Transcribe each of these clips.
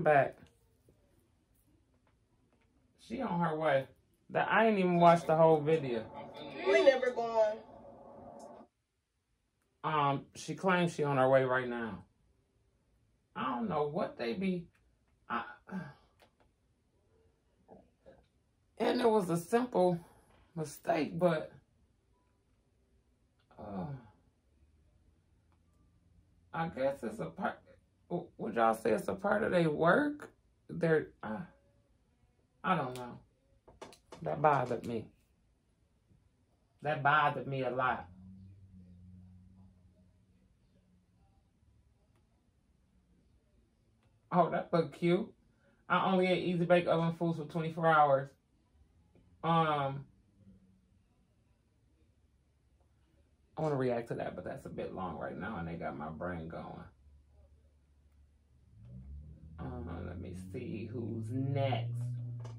I'm back. She on her way. That I ain't even watched the whole video. We never gone. Um, she claims she on her way right now. I don't know what they be. I, and it was a simple mistake, but uh, I guess it's a part. Would y'all say it's a part of their work? Their, uh, I don't know. That bothered me. That bothered me a lot. Oh, that look cute. I only ate easy bake oven foods for 24 hours. Um, I want to react to that, but that's a bit long right now, and they got my brain going. Um, let me see who's next.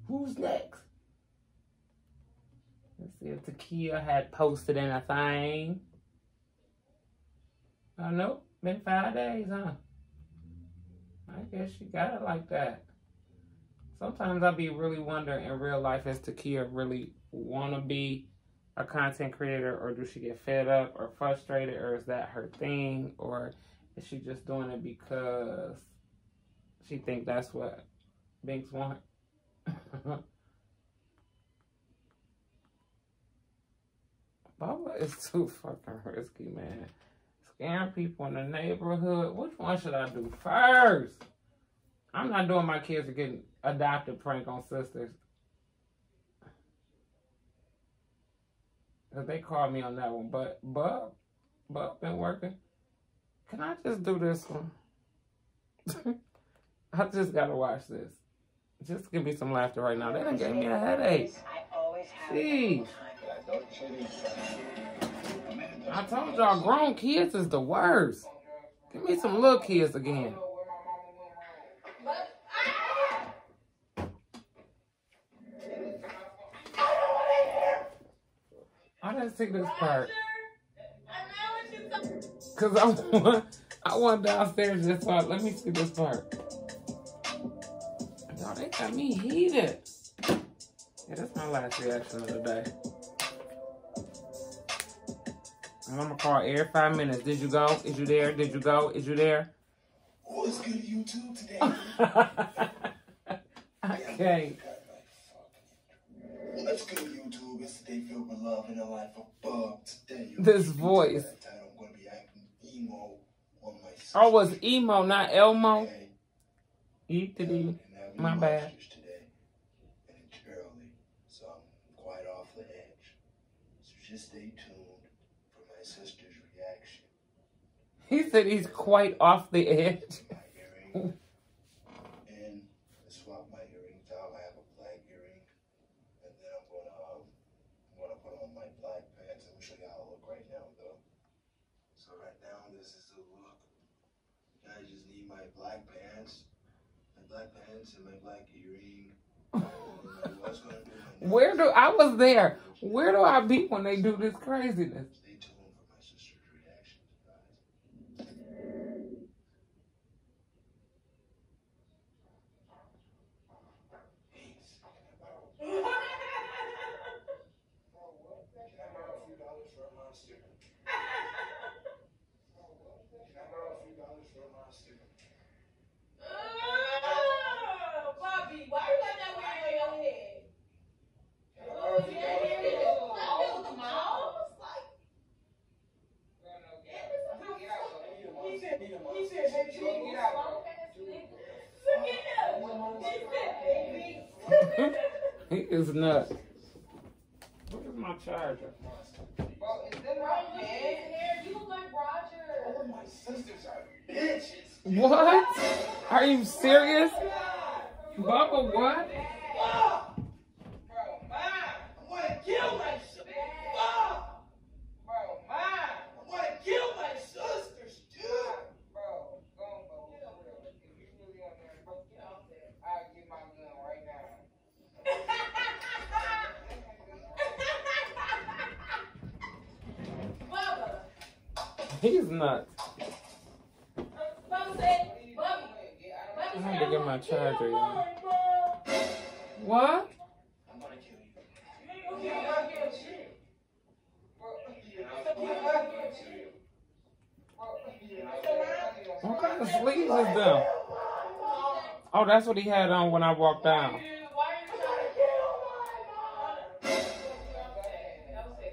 Who's next? Let's see if Takeeya had posted anything. Oh, nope. Been five days, huh? I guess she got it like that. Sometimes I be really wondering in real life, is Takeeya really want to be a content creator or do she get fed up or frustrated or is that her thing or is she just doing it because she think that's what Binks want? Bubba is too fucking risky, man. Scaring people in the neighborhood. Which one should I do first? I'm not doing my kids are getting adopted prank on sisters. Cause they called me on that one. But Bub, Bub been working. Can I just do this one? I just gotta watch this. Just give me some laughter right now. They done gave me a headache. See. I told y'all grown kids is the worst. Give me some little kids again. I didn't see this part. Cause I want, I want downstairs this part. Let me see this part. Y'all, they got me heated. Yeah, that's my last reaction of the day. I'm gonna call every five minutes. Did you go? Is you there? Did you go? Is you there? What's good YouTube today? okay. Let's go YouTube. It's the day filled with love and a life of Bub today. This voice. I'm gonna be acting emo on my Oh, was emo, not Elmo? Eat to the, my bad. Today, and it's early, so I'm quite off the edge. So just stay tuned for my sister's reaction. He said he's quite off the edge. And I swap my earrings out. I have a black earring, and then I'm gonna um, I'm gonna put on my black pants. Show you how I look right now, though. So right now, this is the look. I just need my black pants, black pants, and my black earring. And then I was gonna do my nails. Where do I was there? Where do I be when they do this craziness? Stay tuned for my sister's reaction, guys. Peace. Can I borrow Can I borrow a few dollars for a monster? Can I borrow a few dollars for a monster? Bobby, why you got that weird on your head? Can I borrow a few dollars for a He said, he said, baby, you get out. Look at him. He said, baby. He is nuts. Where's my charger? You look like Roger. All my sisters are bitches. What? Are you serious? Oh Bubba, what? He's not. I had to get my charger. What? What kind of sleeves is that? Oh, that's what he had on when I walked down.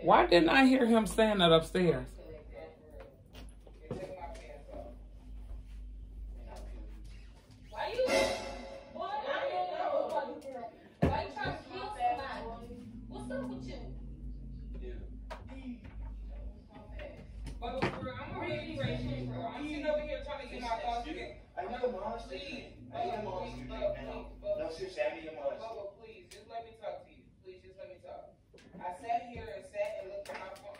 Why didn't I hear him saying that upstairs? let me talk to you. Please just let me talk. I sat here and sat and looked at my phone.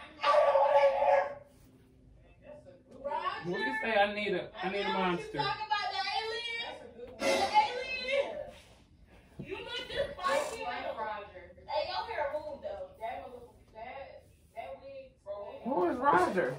Roger. What you say? I need a, I, I need a monster. Talk about the alien. The alien. You look just like him. Roger. Hey, your hair moved though. That, that, that wig. Who is Roger?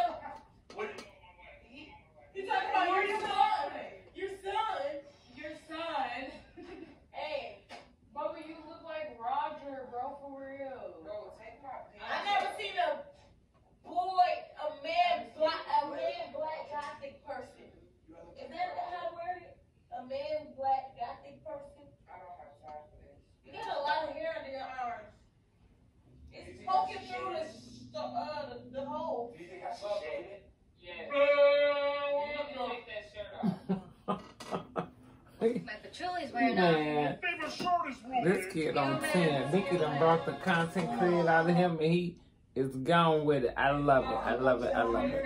kid on 10. Vicky done brought the content created out of him and he is gone with it. I love it. I love it. I love it.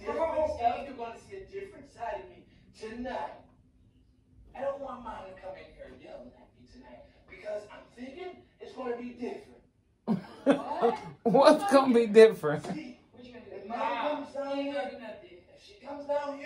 You're going to see a different side of me tonight. I don't want mom to come in here yelling at me tonight because I'm thinking it's going to be different. What's going to be different? If mom comes down here, if she comes down here,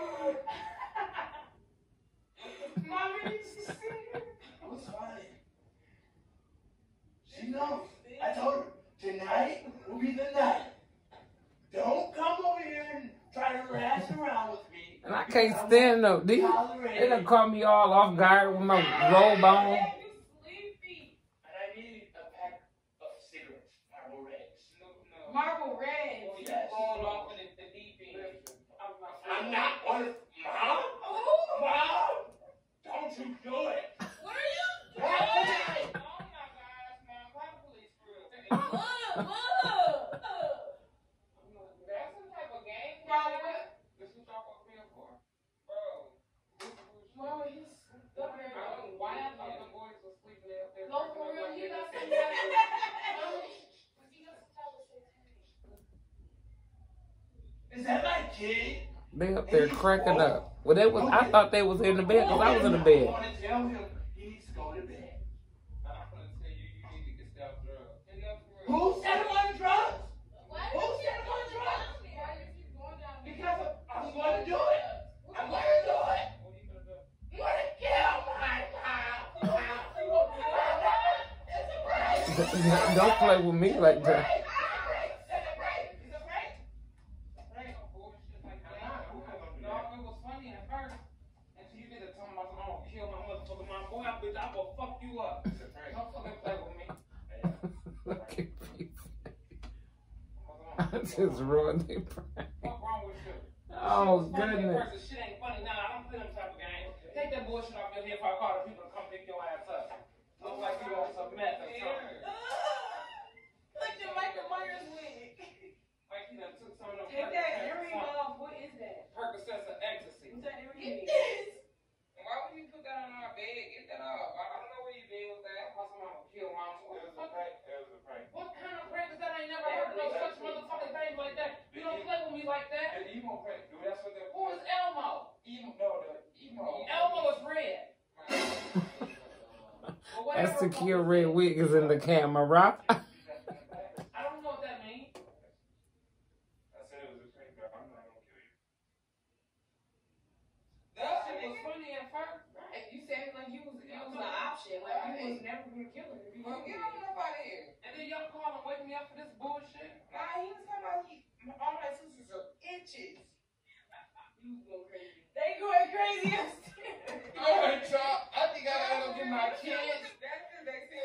And I can't stand no. They, they done caught me all off guard with my robe on. They up there cracking up. Well, they was. I thought they was in the bed because I was in the bed. want to tell him he needs to go to bed. I'm gonna tell you, you need to get self drugs. And that's for real. Who said him on drugs? Why Who you him on drugs? Why you keep going down? Because I'm going to do it. I'm going to do it. You gonna? I'm going to kill my mom. It's a break. Don't play with me like that. It's a break. It's a break. Right, bullshit like that. No, it was funny at first. Until you get to talking about, I'm gonna kill my motherfucking mom. Boy, I bitch, I will fuck you up. Don't fucking play with me. Look at me. I I'm just ruined their prank. What's wrong with you? Oh, Shit was funny goodness. first, Shit ain't funny now. I don't play them type of games. Take that bullshit off your head before I call the people to come pick your ass up. Look like you on some meth or something. Like the Michael Myers wig. Like you done took some of them Take that earring off. What is that? Percocets or ecstasy. What's that Get this. Why would you put that on our bed? Get that off. I I don't know where you been with that. Cause someone will kill mom. What the fuck? What kind of prank is that? I ain't never heard of no such motherfucking But whatever That's the fuck Kia is Red wig is in the camera. I don't know what that means. I said it was a prank, but I'm not gonna kill you. That shit was funny at first. Right. You said like you was, it was was an option. Like you was never gonna kill her. if you Well, wanted get to. on up out of here. And then y'all call and wake me up for this bullshit. Nah, he was talking about all my sisters are itches. You going crazy. They going crazy upstairs. Alright, y'all. I think I gotta go get my kids.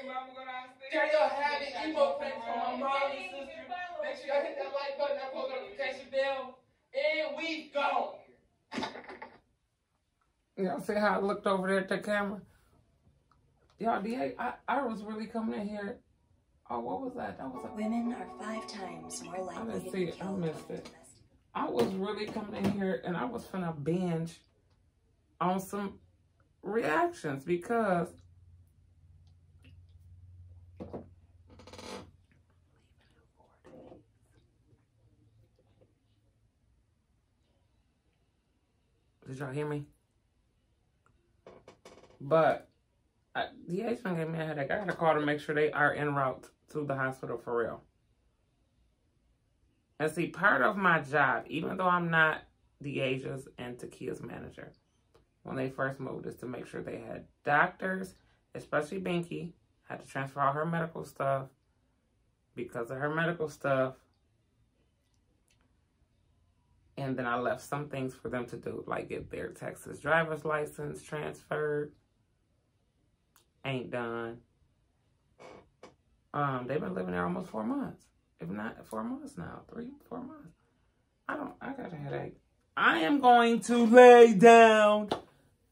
That's because they see mama go downstairs. There y'all have it. Emo pranks for my mom and sister. Make sure y'all hit that like button, that post notification bell, and we go. Y'all see how I looked over there at the camera? Y'all, DA, I, I was really coming in here. Oh, what was that? That was a, Women are five times more likely I didn't see be it. I missed it. I was really coming in here and I was finna binge on some reactions because Did y'all hear me? But the agent gave me a headache. I gotta call to make sure they are en route to the hospital for real. And see, part of my job, even though I'm not DeAsia's and Takeeya's manager, when they first moved, is to make sure they had doctors, especially Binky, had to transfer all her medical stuff. Because of her medical stuff, and then I left some things for them to do, like get their Texas driver's license transferred. Ain't done. Um, they've been living there almost four months. If not four months now. Three, four months. I don't I got a headache. I am going to lay down.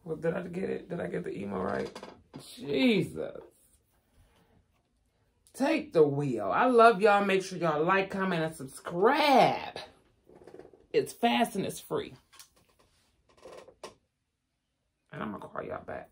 Well, did I get it? Did I get the email right? Jesus. Take the wheel. I love y'all. Make sure y'all like, comment, and subscribe. It's fast and it's free. And I'm going to call y'all back.